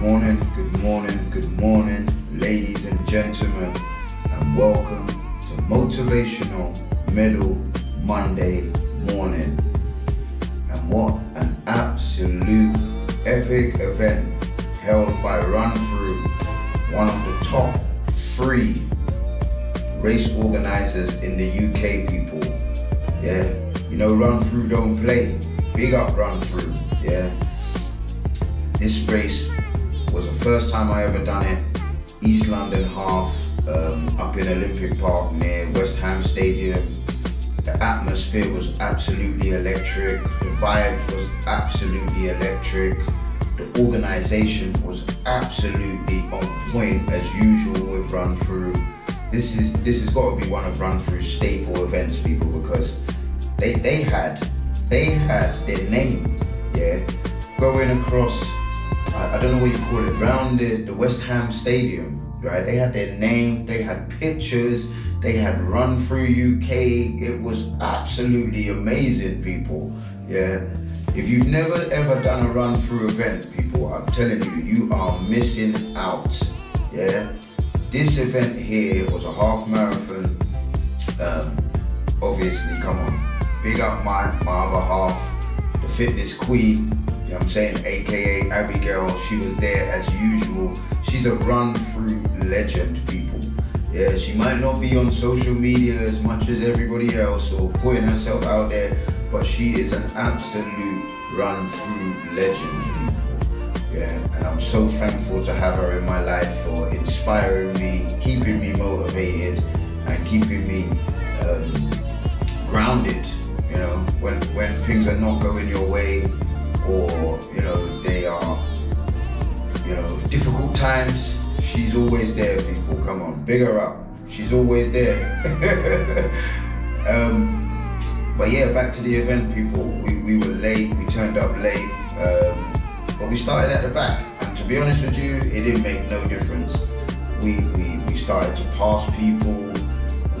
morning, good morning, good morning, ladies and gentlemen, and welcome to Motivational Medal Monday Morning. And what an absolute epic event held by Run Through, one of the top three race organizers in the UK, people. Yeah, you know, Run Through don't play. Big up Run Through, yeah. This race was the first time I ever done it. East London half, um, up in Olympic Park near West Ham Stadium. The atmosphere was absolutely electric. The vibe was absolutely electric. The organization was absolutely on point as usual with Run Through. This is this has got to be one of Run Through's staple events, people, because they they had they had their name, yeah, going across. I, I don't know what you call it, around the, the West Ham Stadium, right? They had their name, they had pictures, they had Run Through UK. It was absolutely amazing, people. Yeah. If you've never ever done a run through event, people, I'm telling you, you are missing out. Yeah. This event here was a half marathon. Um, obviously, come on, big up my, my other half, the fitness queen, know what I'm saying, aka Abigail. She was there as usual. She's a run through legend, people. Yeah, she might not be on social media as much as everybody else or putting herself out there, but she is an absolute run through legend. Yeah, and I'm so thankful to have her in my life for inspiring me, keeping me motivated, and keeping me um, grounded. You know, when when things are not going your or you know they are, you know, difficult times. She's always there, people. Come on, big her up. She's always there. um, but yeah, back to the event, people. We, we were late. We turned up late. Um, but we started at the back. And to be honest with you, it didn't make no difference. We, we, we started to pass people,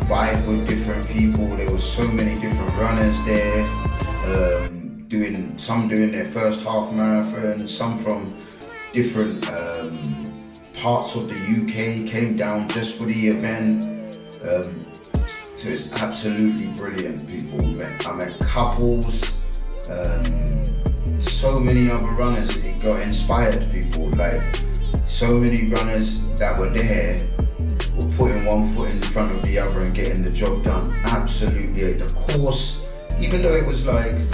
vibe with different people. There were so many different runners there. Um, doing some doing their first half marathon, some from different um, parts of the UK came down just for the event. Um, so it's absolutely brilliant, people. met. I met couples, um, so many other runners. It got inspired people. Like so many runners that were there were putting one foot in front of the other and getting the job done. Absolutely. The course, even though it was like,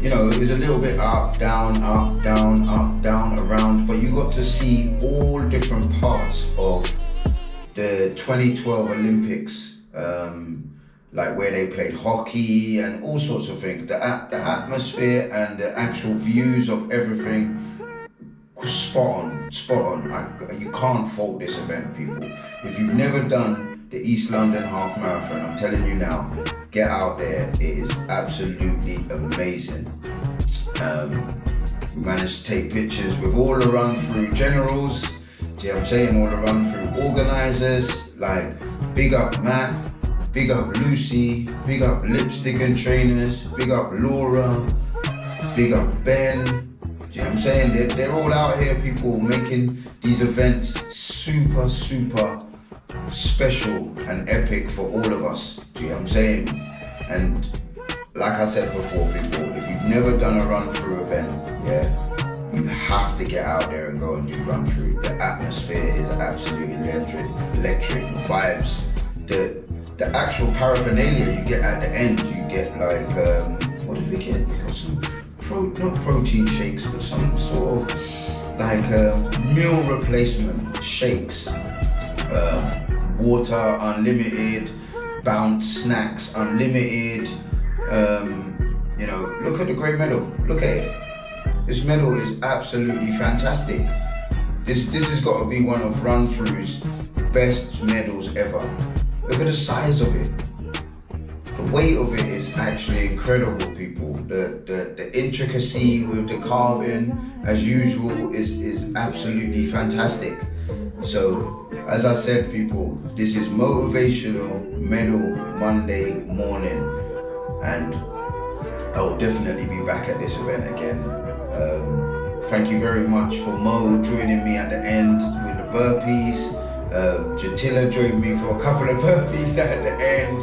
you know, it was a little bit up, down, up, down, up, down, around, but you got to see all different parts of the 2012 Olympics um, like where they played hockey and all sorts of things. The, the atmosphere and the actual views of everything spot on, spot on. I, you can't fault this event, people. If you've never done the East London Half Marathon, I'm telling you now, get out there. It is absolutely amazing. Um, we managed to take pictures with all the run through generals. Do you I'm saying? All the run through organizers, like big up Matt, big up Lucy, big up Lipstick and Trainers, big up Laura, big up Ben. Do you know what I'm saying? They're, they're all out here, people, making these events super, super special and epic for all of us. Do you know what I'm saying? And like I said before, people, if you've never done a run through event, yeah, you have to get out there and go and do run through. The atmosphere is absolutely electric, electric vibes. The the actual paraphernalia you get at the end, you get like um, what did we get? We got some pro, not protein shakes, but some sort of like uh, meal replacement shakes. Uh, water unlimited, bounce snacks unlimited. Um, you know, look at the great medal. Look at it. This medal is absolutely fantastic. This this has got to be one of Run Through's best medals ever. Look at the size of it. The weight of it is actually incredible, people. The the, the intricacy with the carving, as usual, is, is absolutely fantastic. So, as I said, people, this is motivational medal Monday morning, and I will definitely be back at this event again. Um, thank you very much for Mo joining me at the end with the burpees. Um, Jatila joined me for a couple of burpees at the end.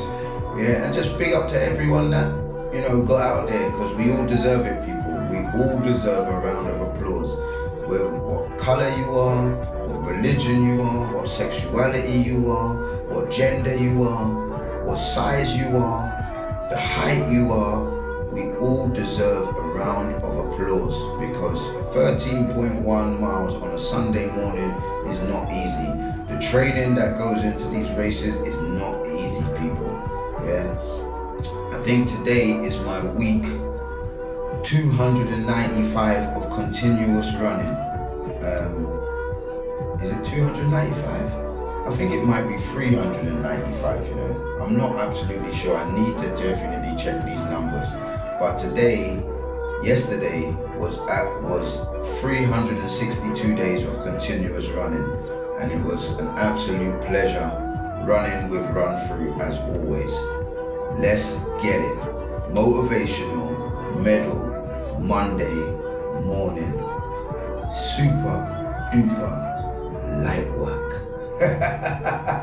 Yeah, and just big up to everyone that, you know, got out there because we all deserve it, people. We all deserve a round of applause. Where, what color you are, religion you are, what sexuality you are, what gender you are, what size you are, the height you are, we all deserve a round of applause because 13.1 miles on a Sunday morning is not easy. The training that goes into these races is not easy, people. Yeah. I think today is my week 295 of continuous running. Um, is it 295? I think it might be 395, you know. I'm not absolutely sure. I need to definitely check these numbers. But today, yesterday was at, was 362 days of continuous running, and it was an absolute pleasure running with Run Through as always. Let's get it. Motivational medal Monday morning. Super duper light work.